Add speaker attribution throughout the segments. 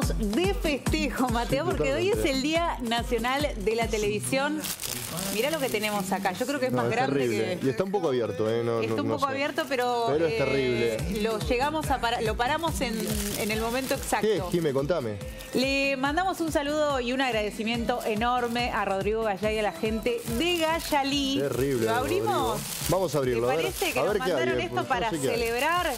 Speaker 1: estamos de festejo, Mateo, porque hoy es el Día Nacional de la Televisión. Mirá lo que tenemos acá. Yo creo que es
Speaker 2: No,
Speaker 1: más
Speaker 2: es
Speaker 1: grande
Speaker 2: terrible.
Speaker 1: que.
Speaker 2: Y está un poco abierto, ¿eh? No,
Speaker 1: Está un
Speaker 2: no
Speaker 1: poco
Speaker 2: sé.
Speaker 1: abierto, pero,
Speaker 2: Pero es
Speaker 1: eh,
Speaker 2: terrible.
Speaker 1: lo llegamos a lo paramos en, en el momento exacto.
Speaker 2: ¿Qué, Jime? Contame.
Speaker 1: Le mandamos un saludo y un agradecimiento enorme a Rodrigo Gallá y a la gente de Gallalí.
Speaker 2: Terrible.
Speaker 1: ¿Lo abrimos?
Speaker 2: Rodrigo. Vamos a abrirlo.
Speaker 1: ¿Te
Speaker 2: a ver,
Speaker 1: parece que
Speaker 2: a
Speaker 1: nos
Speaker 2: ver
Speaker 1: mandaron esto
Speaker 2: pues,
Speaker 1: para celebrar?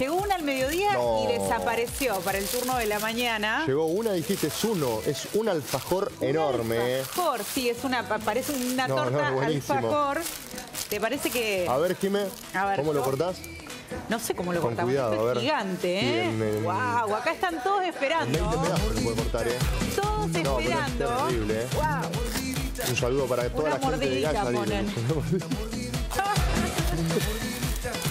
Speaker 1: Llegó una al mediodía
Speaker 2: No.
Speaker 1: y desapareció para el turno de la mañana.
Speaker 2: Llegó una, dijiste, es uno. Es un alfajor enorme.
Speaker 1: Alfajor, sí, es una, parece una
Speaker 2: No,
Speaker 1: torta alfajor. ¿Te parece que.?
Speaker 2: A ver,
Speaker 1: A ver,
Speaker 2: ¿cómo lo cortás?
Speaker 1: No sé cómo lo
Speaker 2: Con
Speaker 1: cortamos.
Speaker 2: cuidado,
Speaker 1: esto
Speaker 2: a
Speaker 1: es
Speaker 2: ver.
Speaker 1: gigante, ¿eh?
Speaker 2: Sí, en- en-
Speaker 1: Wow, acá están todos
Speaker 2: En 20
Speaker 1: esperando.
Speaker 2: pedazos lo puede cortar, ¿eh?
Speaker 1: Todos
Speaker 2: No, pero es
Speaker 1: esperando.
Speaker 2: terrible, ¿eh?
Speaker 1: Wow.
Speaker 2: Un saludo para toda
Speaker 1: Una
Speaker 2: la gente de Gaza.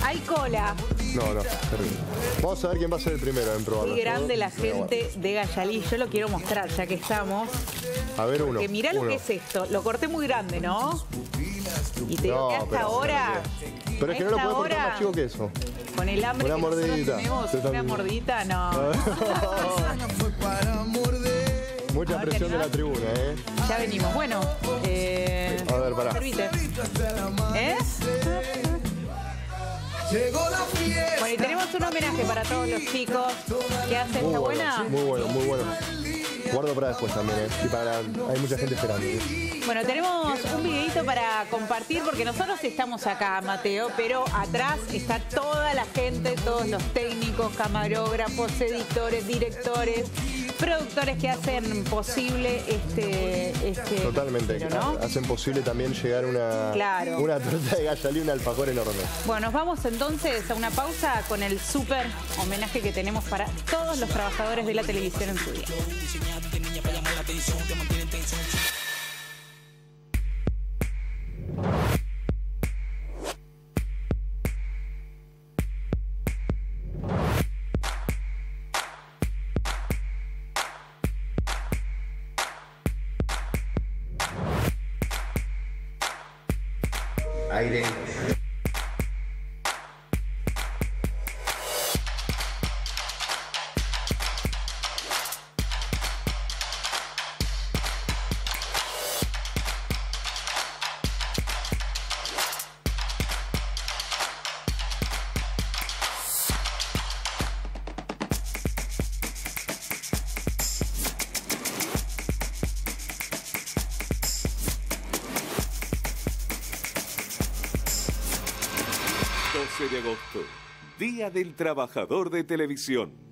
Speaker 1: Hay cola.
Speaker 2: No, no, terrible. Vamos a ver quién va a ser el primero en probarlo.
Speaker 1: Qué grande la gente de Gallalí. Yo lo quiero mostrar ya que estamos.
Speaker 2: A ver uno.
Speaker 1: Que mirá lo que es esto. Lo corté muy grande, ¿no? Y te digo
Speaker 2: No,
Speaker 1: que hasta
Speaker 2: pero-
Speaker 1: ahora.
Speaker 2: Pero es que no lo podés cortar
Speaker 1: hora,
Speaker 2: más chico que eso.
Speaker 1: Con el hambre
Speaker 2: Una
Speaker 1: que
Speaker 2: mordidita.
Speaker 1: tenemos, una mordidita, no.
Speaker 2: Mucha
Speaker 1: ver,
Speaker 2: presión
Speaker 1: ¿te
Speaker 2: de la tribuna, ¿eh?
Speaker 1: Ya venimos. Bueno, eh,
Speaker 2: A ver, pará.
Speaker 1: servite. ¿Eh? Para todos los chicos que hacen
Speaker 2: Muy bueno,
Speaker 1: buena.
Speaker 2: muy bueno, muy bueno. Guardo para después también, ¿eh? Y para... Hay mucha gente esperando. ¿eh?
Speaker 1: Bueno, tenemos un videito para compartir porque nosotros estamos acá, Mateo, pero atrás está toda la gente, todos los técnicos, camarógrafos, editores, directores, productores que hacen posible este, este
Speaker 2: Totalmente. Hacen posible también llegar una,
Speaker 1: Claro.
Speaker 2: una torta de gallalí, un alfajor enorme.
Speaker 1: Bueno, nos vamos entonces a una pausa con el súper homenaje que tenemos para todos los trabajadores de la televisión en su día.
Speaker 3: Aire.
Speaker 4: De agosto, Día del Trabajador de Televisión.